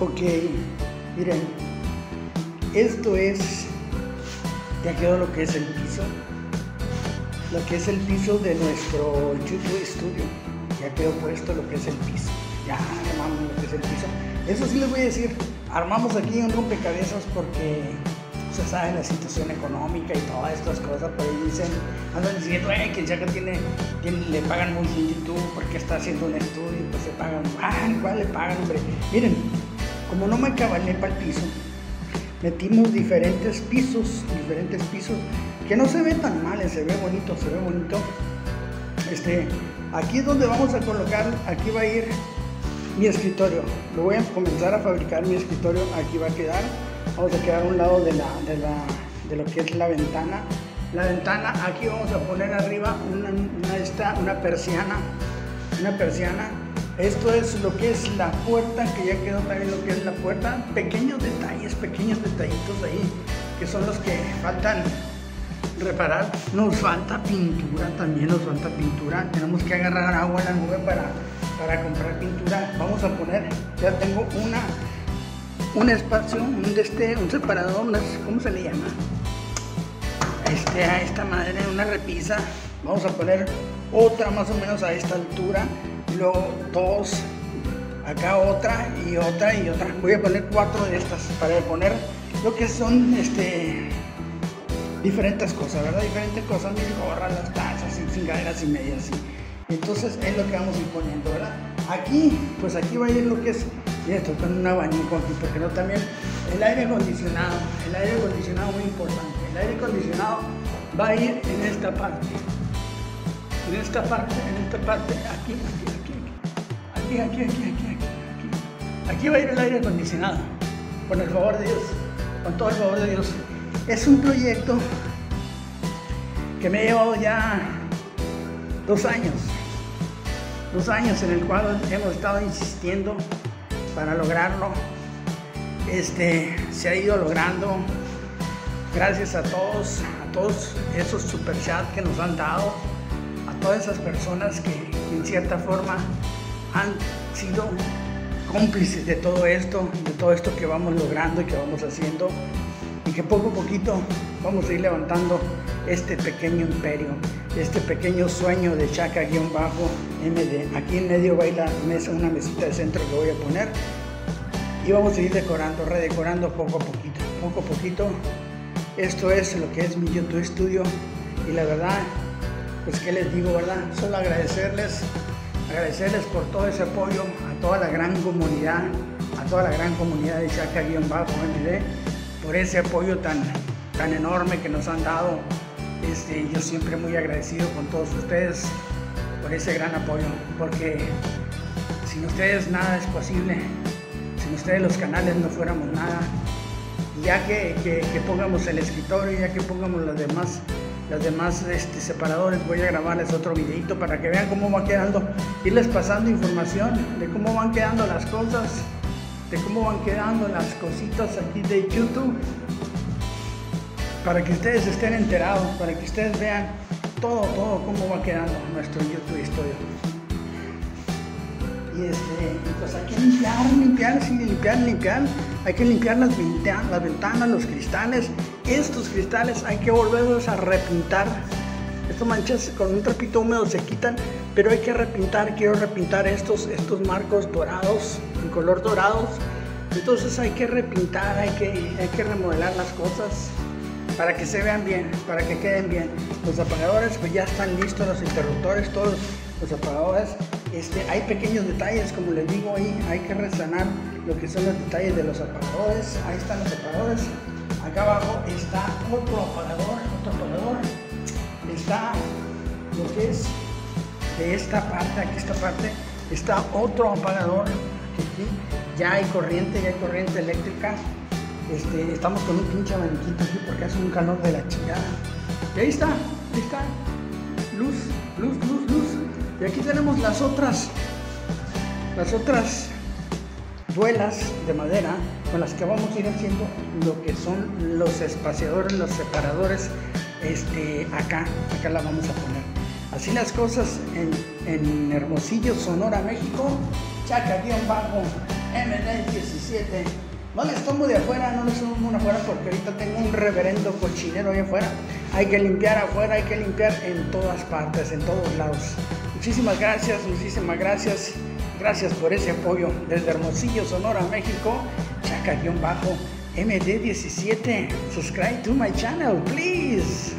Ok, miren, esto es, ya quedó lo que es el piso, lo que es el piso de nuestro YouTube Studio, ya quedó puesto lo que es el piso, ya armamos lo que es el piso. Eso sí les voy a decir, armamos aquí un rompecabezas porque se sabe la situación económica y todas estas cosas, por ahí dicen, andan diciendo eh, que que tiene, le pagan mucho en YouTube porque está haciendo un estudio, pues se pagan, ah, igual le pagan, hombre. Miren, como no me cabalé para el piso, metimos diferentes pisos, diferentes pisos, que no se ve tan mal, se ve bonito, se ve bonito. Este, aquí es donde vamos a colocar, aquí va a ir mi escritorio. Lo voy a comenzar a fabricar mi escritorio, aquí va a quedar. Vamos a quedar a un lado de, la, de, la, de lo que es la ventana. La ventana, aquí vamos a poner arriba una, esta, una persiana, una persiana esto es lo que es la puerta, que ya quedó también lo que es la puerta. Pequeños detalles, pequeños detallitos ahí, que son los que faltan reparar. Nos falta pintura, también nos falta pintura. Tenemos que agarrar agua en la nube para, para comprar pintura. Vamos a poner, ya tengo una, un espacio, un, este, un separador, ¿cómo se le llama? Este, a esta madre, una repisa. Vamos a poner otra más o menos a esta altura luego dos, acá otra y otra y otra. Voy a poner cuatro de estas para poner lo que son este diferentes cosas, ¿verdad? Diferentes cosas, mis gorras, las tazas, y cingaderas y medias. Y, entonces es lo que vamos a ir poniendo, ¿verdad? Aquí, pues aquí va a ir lo que es, esto con un abanico aquí, porque no también el aire acondicionado, el aire acondicionado muy importante. El aire acondicionado va a ir en esta parte, en esta parte, en esta parte, aquí, aquí, aquí, aquí, aquí, aquí, aquí. Aquí va a ir el aire acondicionado, con el favor de Dios, con todo el favor de Dios. Es un proyecto que me ha llevado ya dos años, dos años en el cual hemos estado insistiendo para lograrlo. Este, se ha ido logrando gracias a todos, a todos esos super chats que nos han dado, a todas esas personas que en cierta forma han sido cómplices de todo esto, de todo esto que vamos logrando y que vamos haciendo y que poco a poquito vamos a ir levantando este pequeño imperio, este pequeño sueño de Chaca-MD. Aquí en medio va a ir mesa, una mesita de centro que voy a poner y vamos a ir decorando, redecorando poco a poquito, poco a poquito. Esto es lo que es mi YouTube Studio y la verdad, pues qué les digo, ¿verdad? Solo agradecerles agradecerles por todo ese apoyo a toda la gran comunidad, a toda la gran comunidad de Chaca-MD, por ese apoyo tan, tan enorme que nos han dado. Este, yo siempre muy agradecido con todos ustedes por ese gran apoyo, porque sin ustedes nada es posible, sin ustedes los canales no fuéramos nada. Ya que, que, que pongamos el escritorio, ya que pongamos los demás los demás este, separadores voy a grabarles otro videito para que vean cómo va quedando, irles pasando información de cómo van quedando las cosas, de cómo van quedando las cositas aquí de YouTube, para que ustedes estén enterados, para que ustedes vean todo, todo cómo va quedando nuestro YouTube Studio. Y este, pues hay que limpiar, limpiar, sí, limpiar, limpiar. Hay que limpiar las, las ventanas, los cristales. Estos cristales hay que volverlos a repintar. Estas manchas con un trapito húmedo se quitan, pero hay que repintar. Quiero repintar estos, estos marcos dorados, en color dorados. Entonces hay que repintar, hay que, hay que remodelar las cosas para que se vean bien, para que queden bien. Los apagadores pues ya están listos, los interruptores, todos los apagadores. Este, hay pequeños detalles, como les digo ahí, hay que resanar lo que son los detalles de los apagadores. Ahí están los apagadores. Acá abajo está otro apagador, otro apagador. Está lo que es de esta parte, aquí esta parte, está otro apagador. Aquí ya hay corriente, ya hay corriente eléctrica. Este, estamos con un pinche abaniquito aquí porque hace un calor de la chingada. Y ahí está, ahí está. Luz, luz, luz, luz. Y aquí tenemos las otras, las otras duelas de madera con las que vamos a ir haciendo lo que son los espaciadores, los separadores, este, acá, acá la vamos a poner. Así las cosas en, Hermosillo, Sonora, México, Chaca-Bajo, MD17. No les tomo de afuera, no les tomo de afuera porque ahorita tengo un reverendo cochinero ahí afuera. Hay que limpiar afuera, hay que limpiar en todas partes, en todos lados. Muchísimas gracias, muchísimas gracias. Gracias por ese apoyo. Desde Hermosillo, Sonora, México, chaca-md17. Subscribe to my channel, please.